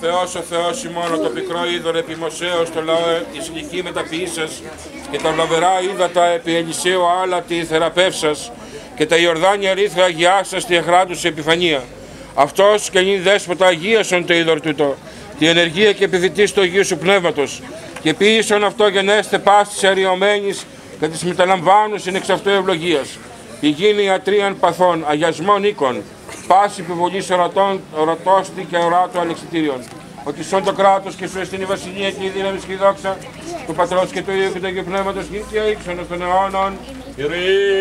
Θεός ο Θεός ημών, το πικρό είδωρ επί Μωσέως, το λαό εις λυκή μεταποιήσας και τα βλαβερά ύδατα επί Ελισίου άλλα τη θεραπεύσας και τα Ιορδάνια ρήθρα αγιάσας τη εχράτους επιφανία. Αυτός και νυν δέσποτα αγίασον το είδωρ τούτο, τη ενεργία και επιθυτής του Αγίου σου Πνεύματος και ποιήσον αυτό γενέστε πάσης αριωμένης και της μεταλαμβάνουσιν εξ αυτού ευλογίας. Υγιεινή ιατρίαν παθών, αγιασμών οίκων, πάση επιβολή ορατών, ορατώστη και οράτου αλεξιτήριων. Ότι σών το κράτος και σου εστίν η βασιλεία και η δύναμη και η δόξα του Πατρός και του Υιού και του Αγίου Πνεύματος και η ύψωνος των αιώνων. Ειρήνη.